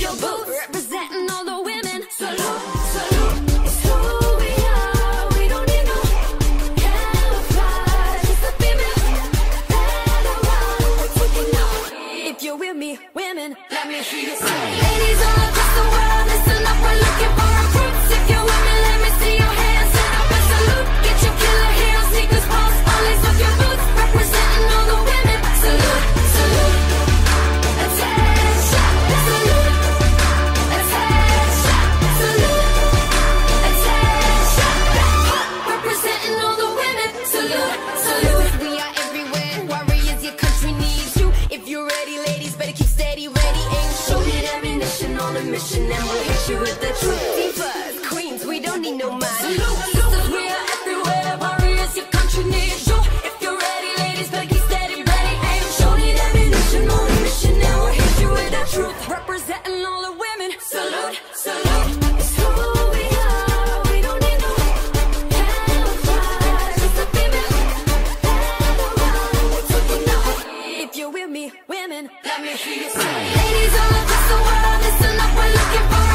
your. Representing all the women. Salute, salute. It's who we are. We don't need no camouflage. A female that I want. If you're with me, women, let me hear you say. Ladies all across the world, listen up. We're looking for mission, and we'll hit you with the truth. Women, let me hear you say. Ladies all across the world, listen up. We're looking for.